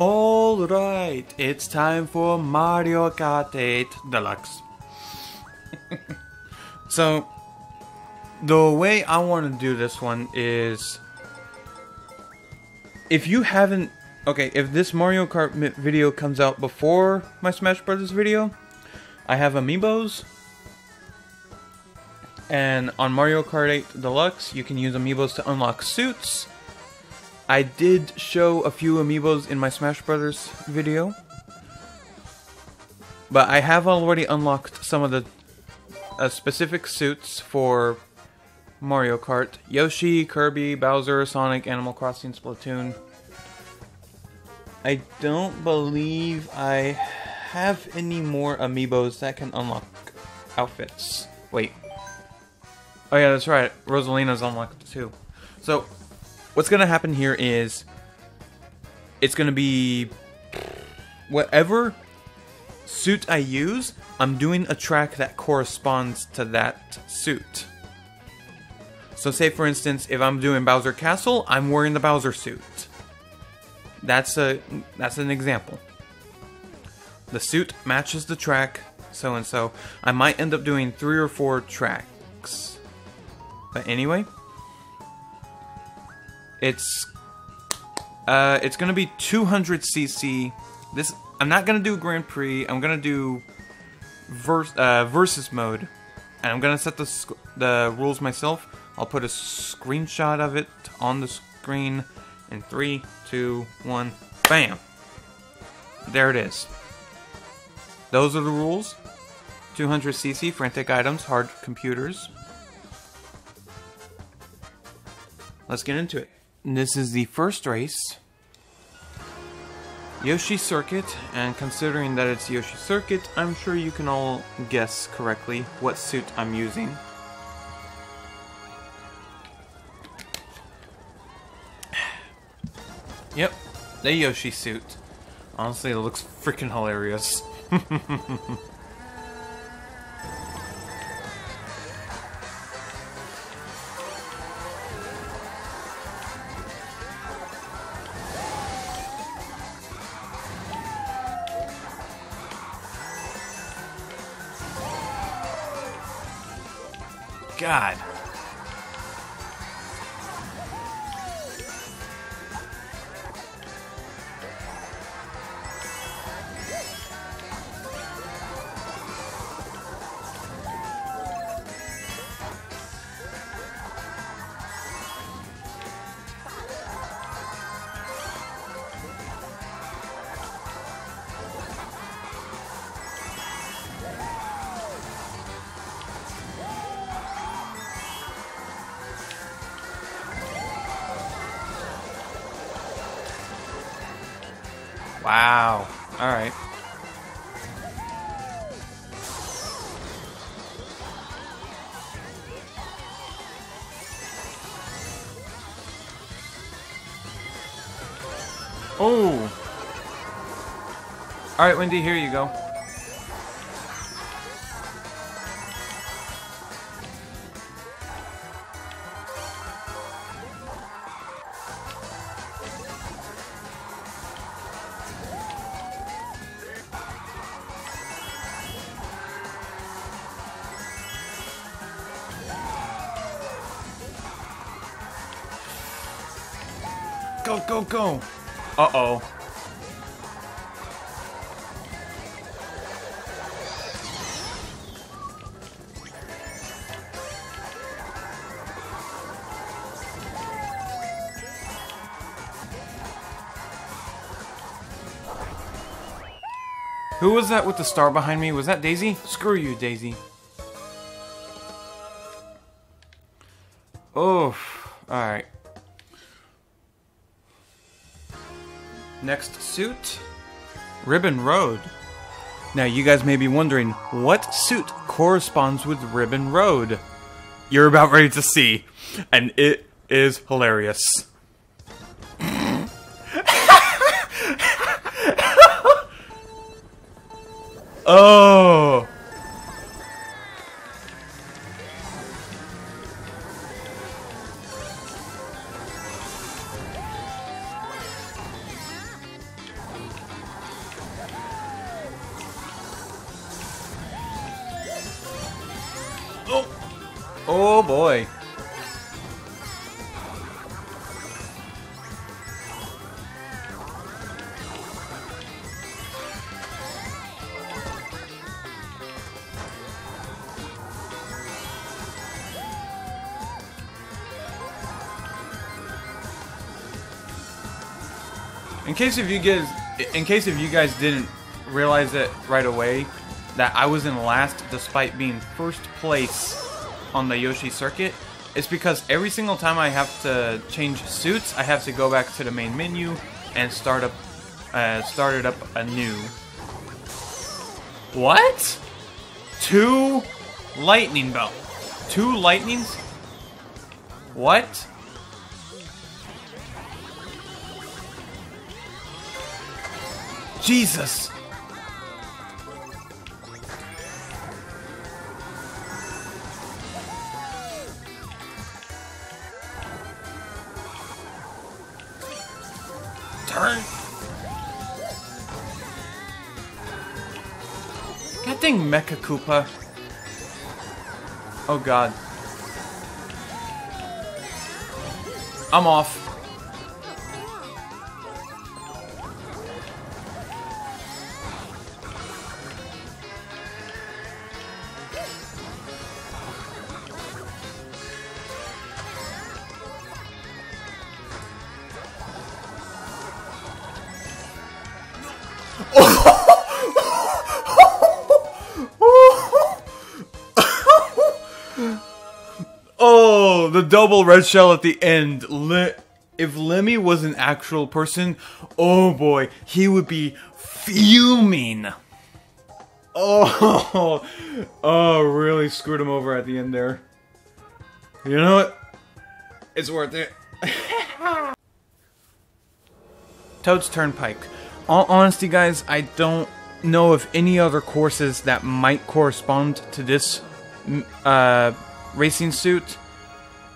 Alright, it's time for Mario Kart 8 Deluxe. so, the way I want to do this one is... If you haven't... Okay, if this Mario Kart video comes out before my Smash Brothers video, I have amiibos. And on Mario Kart 8 Deluxe, you can use amiibos to unlock suits I did show a few amiibos in my Smash Brothers video. But I have already unlocked some of the uh, specific suits for Mario Kart. Yoshi, Kirby, Bowser, Sonic, Animal Crossing, Splatoon. I don't believe I have any more amiibos that can unlock outfits. Wait. Oh yeah, that's right. Rosalina's unlocked too. So, what's gonna happen here is it's gonna be whatever suit I use, I'm doing a track that corresponds to that suit. So say for instance, if I'm doing Bowser Castle, I'm wearing the Bowser suit. That's a that's an example. The suit matches the track, so and so. I might end up doing three or four tracks. But anyway, it's uh, it's gonna be 200cc. This I'm not gonna do Grand Prix. I'm gonna do verse uh, versus mode, and I'm gonna set the the rules myself. I'll put a screenshot of it on the screen in three, two, one, bam. There it is. Those are the rules. 200cc, frantic items, hard computers. Let's get into it. This is the first race. Yoshi Circuit, and considering that it's Yoshi Circuit, I'm sure you can all guess correctly what suit I'm using. Yep, the Yoshi suit. Honestly, it looks freaking hilarious. God. Wow. Alright. Oh! Alright, Wendy, here you go. Go, go, go! Uh-oh. Who was that with the star behind me? Was that Daisy? Screw you, Daisy. Oh, alright. Next suit, Ribbon Road. Now you guys may be wondering, what suit corresponds with Ribbon Road? You're about ready to see, and it is hilarious. oh! Oh boy. In case if you guys, in case if you guys didn't realize it right away, that I was in last despite being first place on the Yoshi circuit, it's because every single time I have to change suits, I have to go back to the main menu and start up, uh, start it up anew. What? Two lightning belt, two lightnings. What? Jesus! Dang Mecha Koopa. Oh god. I'm off. The double red shell at the end. If Lemmy was an actual person, oh boy, he would be fuming. Oh, oh, really screwed him over at the end there. You know what? It's worth it. Toad's Turnpike. All honesty, guys, I don't know of any other courses that might correspond to this uh, racing suit.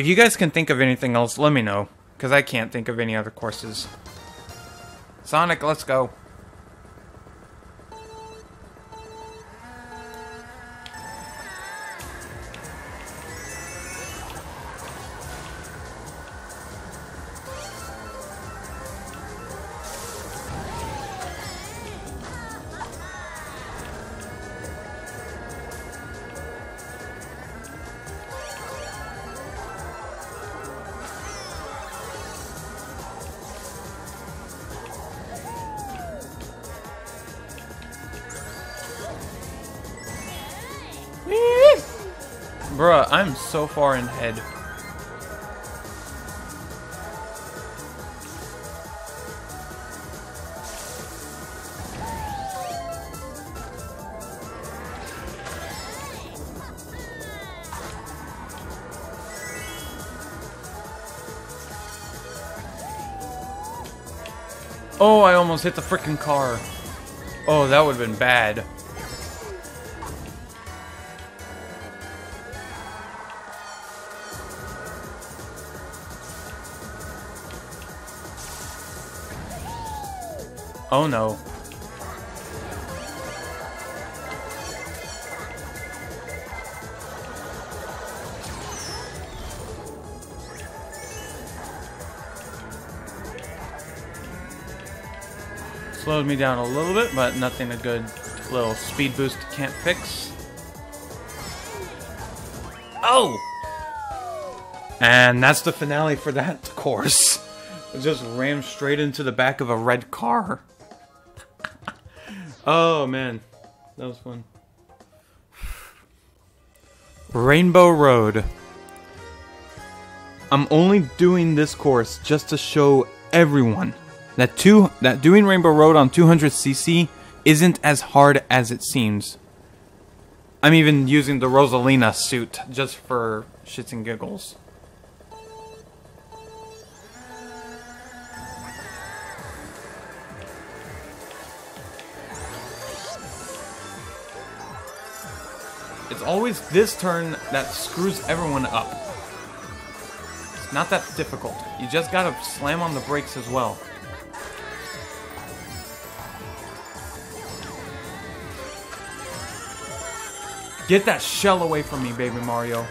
If you guys can think of anything else, let me know, because I can't think of any other courses. Sonic, let's go. Bruh, I'm so far in head. Oh, I almost hit the freaking car. Oh, that would have been bad. Oh no. Slowed me down a little bit, but nothing a good little speed boost can't fix. Oh! And that's the finale for that course. It just rammed straight into the back of a red car. Oh man, that was fun. Rainbow Road. I'm only doing this course just to show everyone that two that doing Rainbow Road on 200cc isn't as hard as it seems. I'm even using the Rosalina suit just for shits and giggles. It's always this turn that screws everyone up. It's not that difficult. You just gotta slam on the brakes as well. Get that shell away from me, baby Mario.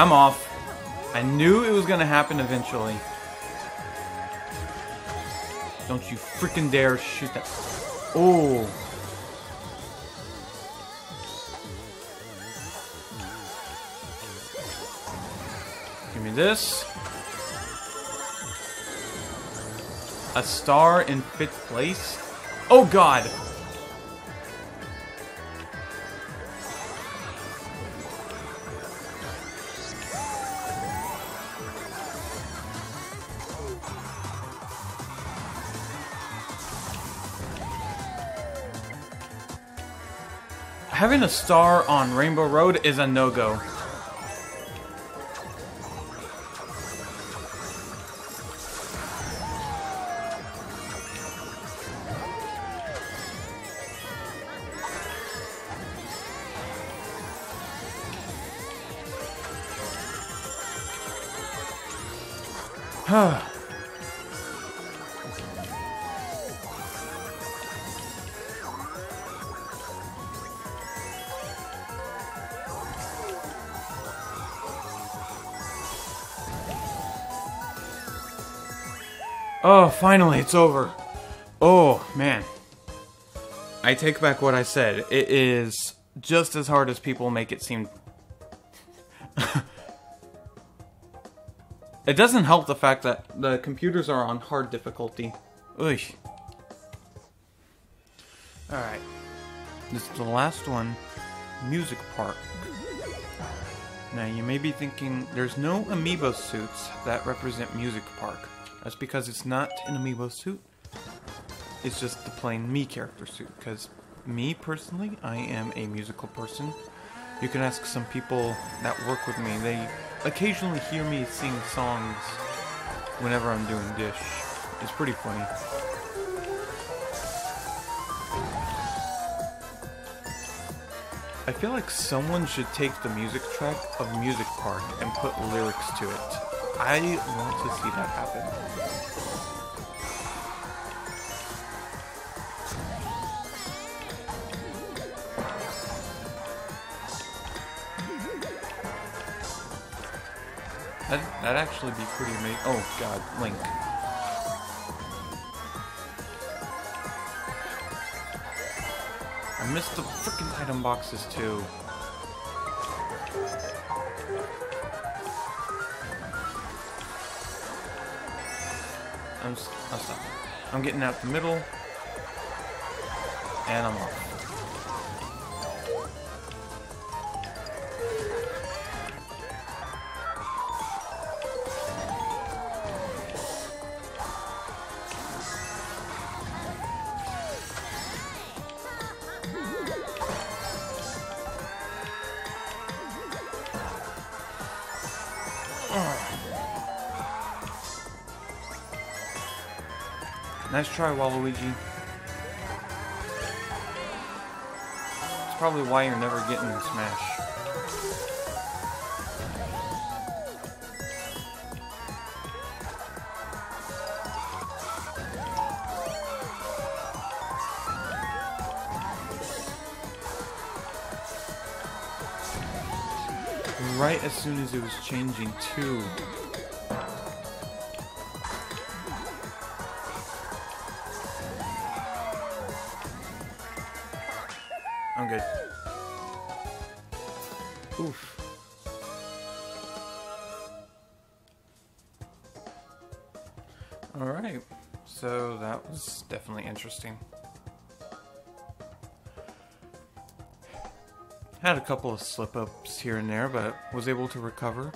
I'm off. I knew it was gonna happen eventually. Don't you freaking dare shoot that. Oh. Give me this. A star in fifth place? Oh god! Having a star on Rainbow Road is a no-go. Oh, finally, it's over. Oh, man. I take back what I said. It is just as hard as people make it seem. it doesn't help the fact that the computers are on hard difficulty. Ugh. Alright. This is the last one. Music Park. Now, you may be thinking, there's no amiibo suits that represent Music Park. That's because it's not an amiibo suit. It's just the plain Mii character suit. Because me, personally, I am a musical person. You can ask some people that work with me. They occasionally hear me sing songs whenever I'm doing Dish. It's pretty funny. I feel like someone should take the music track of Music Park and put lyrics to it. I want to see that happen. That, that'd actually be pretty amazing. Oh god, Link. I missed the freaking item boxes too. I'm, stop. I'm getting out the middle. And I'm off. Nice try, Waluigi. It's probably why you're never getting Smash. Right as soon as it was changing too. So that was definitely interesting. Had a couple of slip ups here and there, but was able to recover.